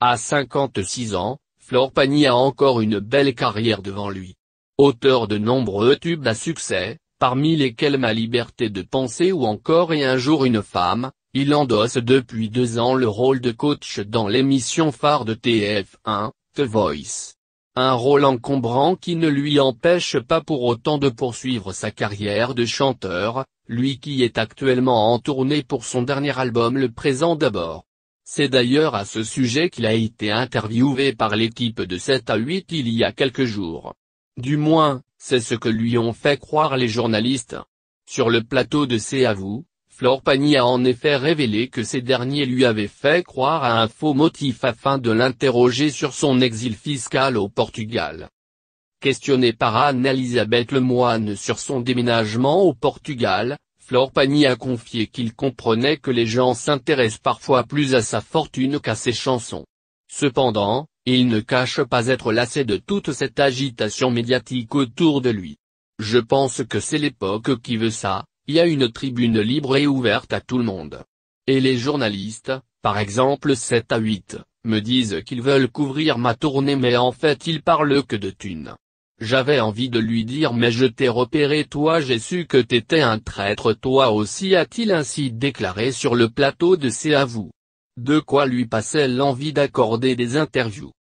À 56 ans, Flore Pagny a encore une belle carrière devant lui. Auteur de nombreux tubes à succès, parmi lesquels Ma liberté de penser ou encore Et un jour une femme, il endosse depuis deux ans le rôle de coach dans l'émission phare de TF1, The Voice. Un rôle encombrant qui ne lui empêche pas pour autant de poursuivre sa carrière de chanteur, lui qui est actuellement en tournée pour son dernier album Le Présent d'abord. C'est d'ailleurs à ce sujet qu'il a été interviewé par l'équipe de 7 à 8 il y a quelques jours. Du moins, c'est ce que lui ont fait croire les journalistes. Sur le plateau de C'est à vous, Flore Pagny a en effet révélé que ces derniers lui avaient fait croire à un faux motif afin de l'interroger sur son exil fiscal au Portugal. Questionné par Anne-Elisabeth Lemoine sur son déménagement au Portugal, Flore Pagny a confié qu'il comprenait que les gens s'intéressent parfois plus à sa fortune qu'à ses chansons. Cependant, il ne cache pas être lassé de toute cette agitation médiatique autour de lui. Je pense que c'est l'époque qui veut ça, il y a une tribune libre et ouverte à tout le monde. Et les journalistes, par exemple 7 à 8, me disent qu'ils veulent couvrir ma tournée mais en fait ils parlent que de thunes. J'avais envie de lui dire mais je t'ai repéré toi j'ai su que t'étais un traître toi aussi a-t-il ainsi déclaré sur le plateau de C'est à. De quoi lui passait l'envie d'accorder des interviews.